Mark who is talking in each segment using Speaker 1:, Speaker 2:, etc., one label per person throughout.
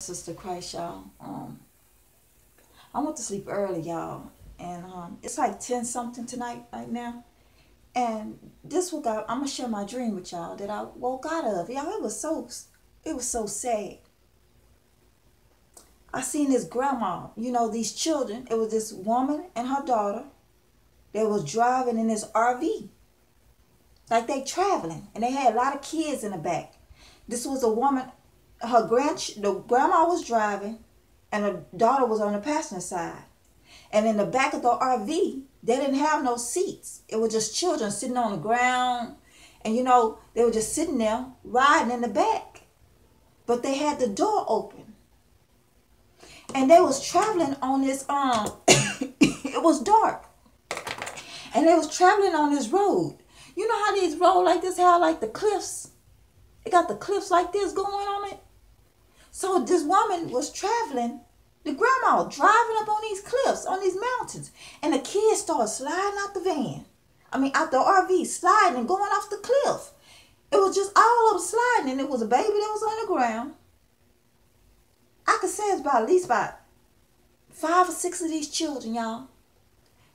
Speaker 1: Sister Christ, y'all. Um, I went to sleep early, y'all, and um, it's like ten something tonight right now. And this God, I'm gonna share my dream with y'all that I woke out of. Y'all, it was so, it was so sad. I seen this grandma, you know, these children. It was this woman and her daughter. They was driving in this RV, like they traveling, and they had a lot of kids in the back. This was a woman her grand the grandma was driving and her daughter was on the passenger side. And in the back of the RV, they didn't have no seats. It was just children sitting on the ground. And you know, they were just sitting there riding in the back. But they had the door open. And they was traveling on this um it was dark. And they was traveling on this road. You know how these roads like this have like the cliffs? It got the cliffs like this going on. So this woman was traveling, the grandma driving up on these cliffs, on these mountains, and the kids started sliding out the van. I mean, out the RV, sliding and going off the cliff. It was just all of them sliding, and it was a baby that was on the ground. I could say it's about at least about five or six of these children, y'all.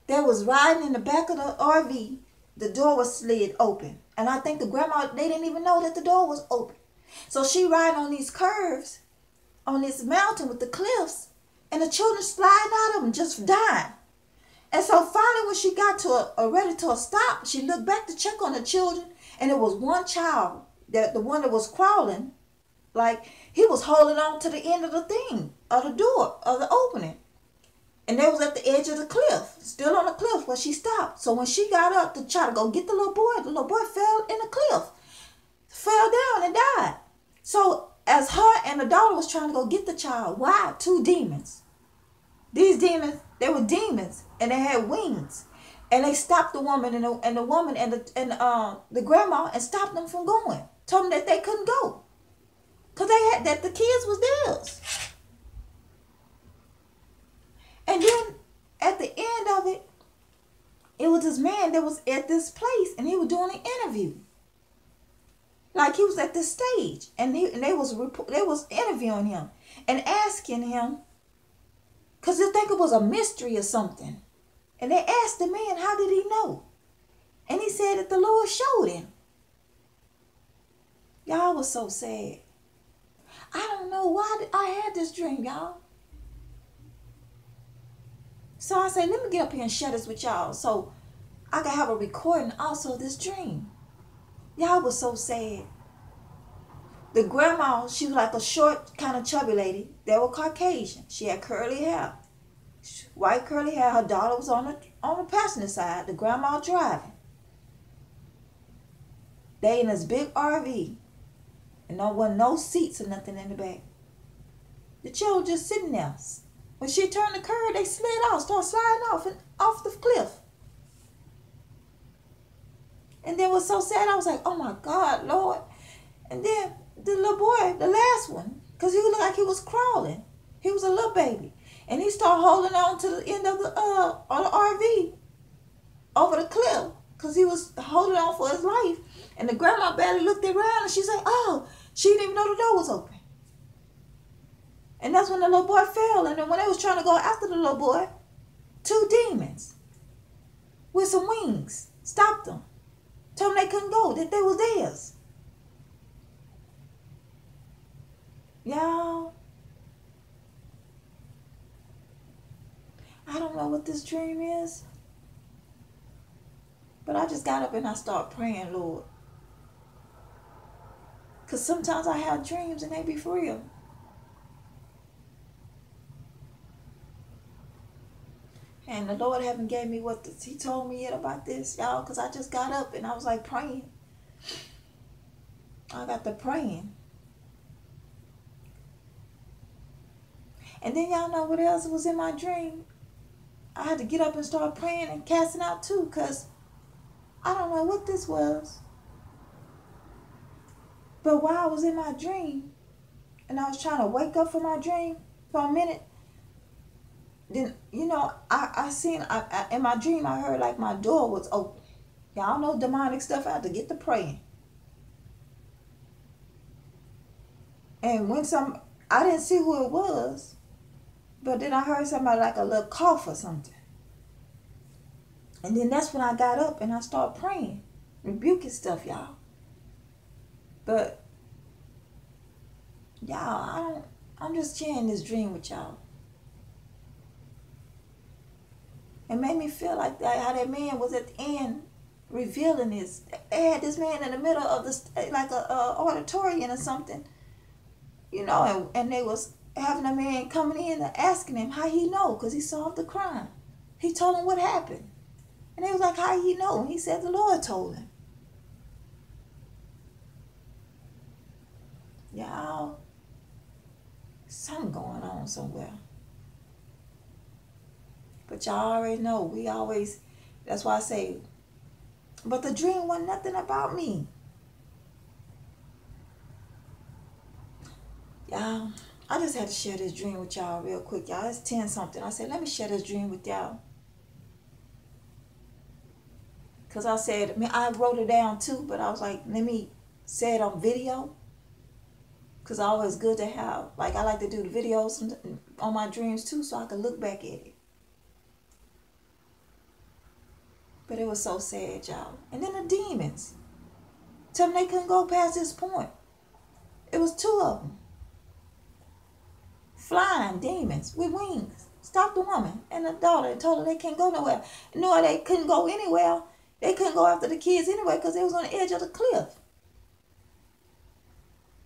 Speaker 1: They was riding in the back of the RV. The door was slid open. And I think the grandma, they didn't even know that the door was open. So she riding on these curves on this mountain with the cliffs, and the children sliding out of them, just dying. And so finally, when she got to a, a ready to a stop, she looked back to check on the children, and it was one child, that the one that was crawling, like he was holding on to the end of the thing, of the door, of the opening. And they was at the edge of the cliff, still on the cliff where she stopped. So when she got up to try to go get the little boy, the little boy fell in the cliff, fell down and died. So as her and the daughter was trying to go get the child, why? Two demons. These demons, they were demons and they had wings. And they stopped the woman and the, and the woman and the and uh, the grandma and stopped them from going. Told them that they couldn't go. Cause they had that the kids was theirs. And then at the end of it, it was this man that was at this place and he was doing an interview. Like he was at the stage, and, he, and they was they was interviewing him and asking him, cause they think it was a mystery or something. And they asked the man, how did he know? And he said that the Lord showed him. Y'all was so sad. I don't know why I had this dream, y'all. So I said, let me get up here and share this with y'all so I can have a recording also of this dream. Y'all was so sad. The grandma, she was like a short, kind of chubby lady. They were Caucasian. She had curly hair. White curly hair. Her daughter was on the on the passenger side. The grandma driving. They in this big RV. And no one, no seats or nothing in the back. The children just sitting there. When she turned the curve, they slid off, started sliding off and off the cliff. And then was so sad. I was like, oh my God, Lord. And then the little boy, the last one, because he looked like he was crawling. He was a little baby. And he started holding on to the end of the uh on the RV over the cliff because he was holding on for his life. And the grandma barely looked around and she said, Oh, she didn't even know the door was open. And that's when the little boy fell. And then when they was trying to go after the little boy, two demons with some wings stopped them. Told them they couldn't go, that they was theirs. Y'all, I don't know what this dream is, but I just got up and I start praying, Lord. Because sometimes I have dreams and they be for real. And the Lord haven't gave me what this, he told me yet about this, y'all, because I just got up and I was like praying. I got to praying. And then y'all know what else was in my dream? I had to get up and start praying and casting out too, because I don't know what this was. But while I was in my dream, and I was trying to wake up from my dream for a minute, then you know I I seen I, I, in my dream I heard like my door was open. Y'all know demonic stuff. I had to get to praying. And when some I didn't see who it was, but then I heard somebody like a little cough or something. And then that's when I got up and I started praying, rebuking stuff, y'all. But y'all, I don't. I'm just sharing this dream with y'all. It made me feel like that how that man was at the end revealing this. They had this man in the middle of this eh, like a, a auditorium or something, you know, and, and they was having a man coming in and asking him how he know because he solved the crime. He told him what happened, and they was like, how he know? And he said the Lord told him. Y'all, something going on somewhere. But y'all already know we always. That's why I say but the dream wasn't nothing about me. Y'all, I just had to share this dream with y'all real quick. Y'all, it's 10 something. I said, let me share this dream with y'all. Because I said, I mean, I wrote it down too, but I was like, let me say it on video. Because always good to have, like, I like to do the videos on my dreams too, so I can look back at it. But it was so sad, y'all. And then the demons. Tell them they couldn't go past this point. It was two of them. Flying demons with wings. Stopped the woman and the daughter and told her they can't go nowhere. No, they couldn't go anywhere. They couldn't go after the kids anyway because they was on the edge of the cliff.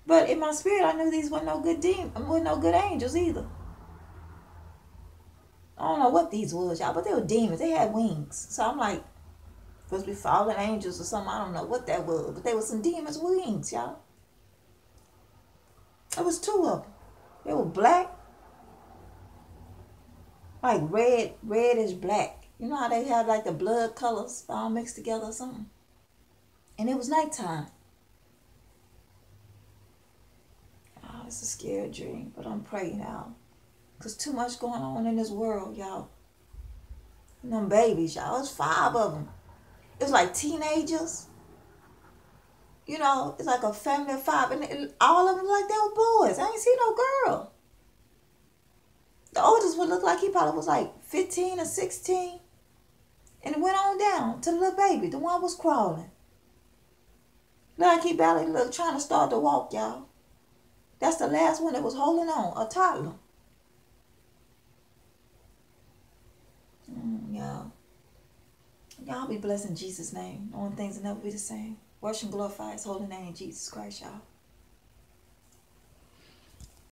Speaker 1: But in my spirit, I knew these were no good demons, were no good angels either. I don't know what these was, y'all, but they were demons. They had wings. So I'm like, supposed to be fallen angels or something. I don't know what that was, but they were some demons wings, y'all. There was two of them. They were black, like red, reddish black. You know how they have like the blood colors all mixed together or something? And it was nighttime. Oh, it's a scary dream, but I'm praying now. Because too much going on in this world, y'all. And them babies, y'all. It's five of them. It's like teenagers. You know, it's like a family of five. And it, all of them like they were boys. I ain't see no girl. The oldest would look like he probably was like 15 or 16. And it went on down to the little baby. The one was crawling. Look like he barely looked, trying to start to walk, y'all. That's the last one that was holding on, a toddler. Mm, y'all. Y'all be blessed in Jesus' name. Knowing things will never be the same. Worship and glorify his holy name, Jesus Christ, y'all.